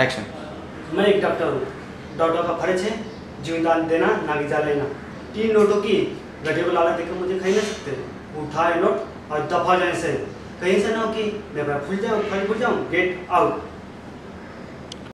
Action मैं एक doctor हूँ। डॉक्टर का फ़र्ज़ है जीवनदान देना नागीजा लेना। तीन नोटों की गधे को लाला देकर मुझे खाई नहीं सकते। उठाए नोट और दफ़ा जाए से कहीं से ना हो कि मैं फूल जाऊँ फल भूल जाऊँ। Get out